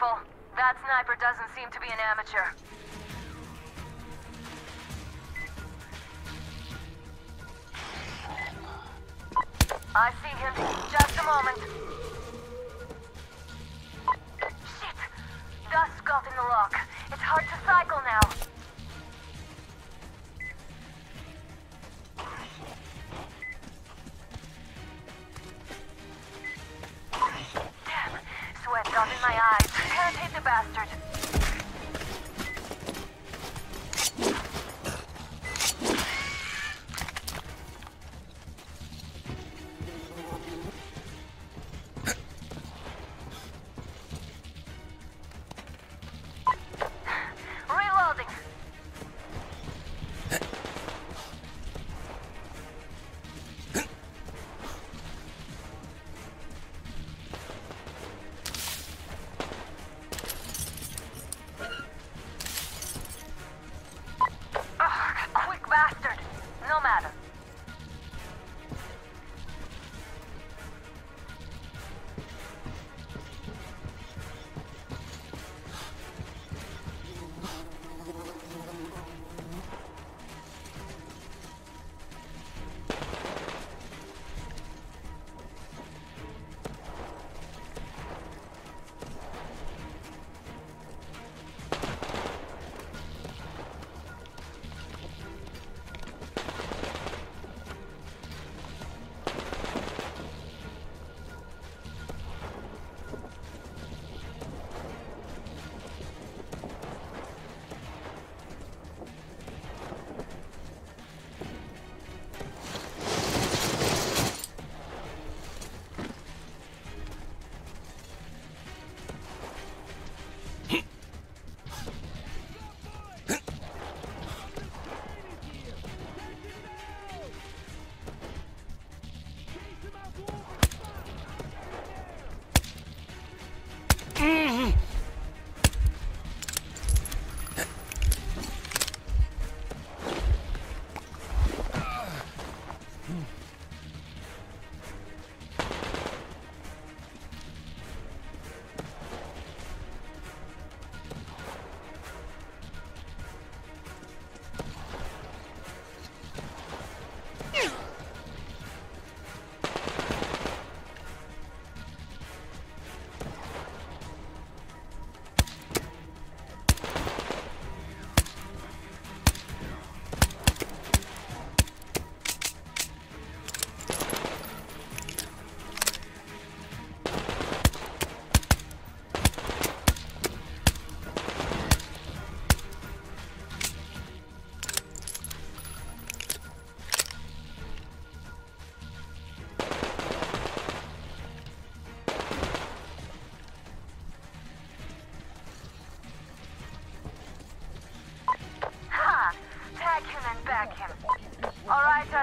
That sniper doesn't seem to be an amateur. I see him. Just a moment. Shit! Dust got in the lock. It's hard to cycle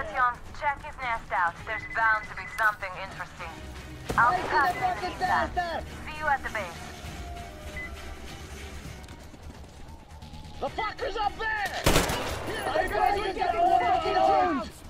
Alright, Artyom, check his nest out. There's bound to be something interesting. I'll be passing in the meantime. See you at the base. The fucker's up there! Hey guys, we got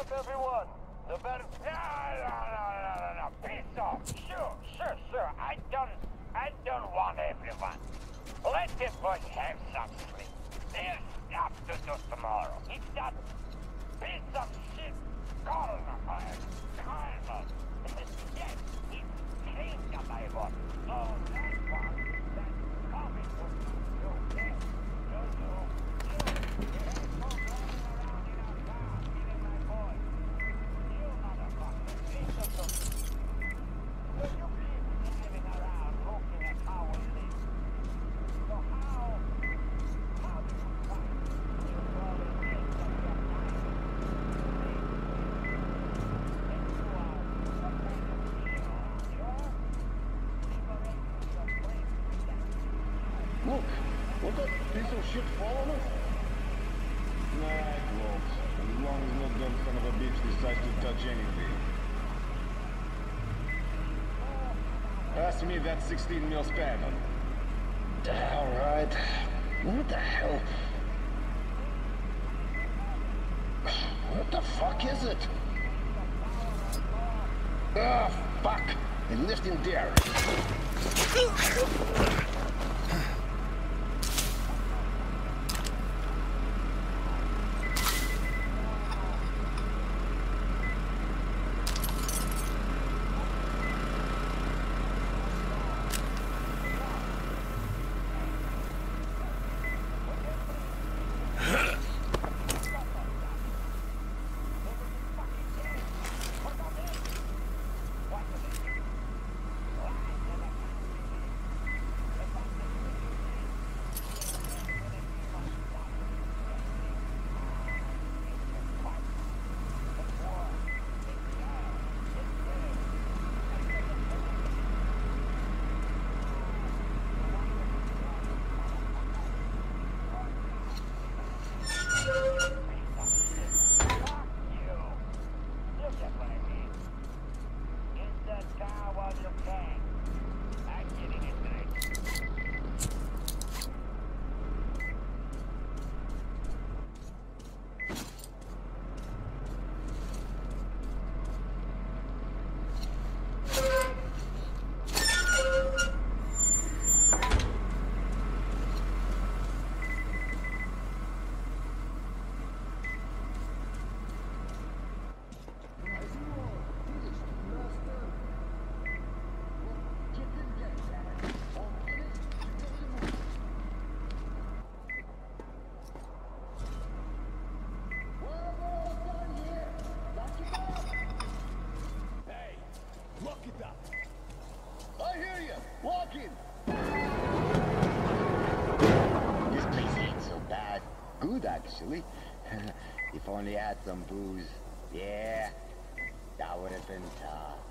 up, everyone. The better... No, no, no, no, no, no. Peace off. that 16 mil span on. All right. What the hell? What the fuck is it? Ah, oh, fuck! It left in there. Kita. I hear you. walking. This place ain't so bad. Good, actually. if only I had some booze. Yeah, that would have been tough.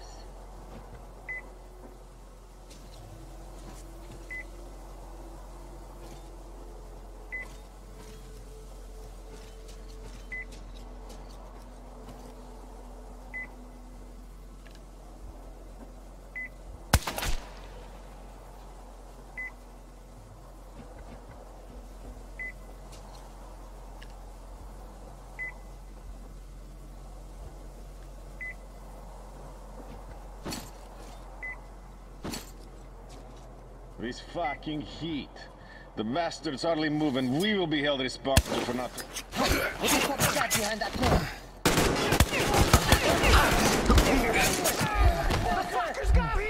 This fucking heat. The bastards hardly move and we will be held responsible for nothing. What the is that behind that door? Fuckers got him!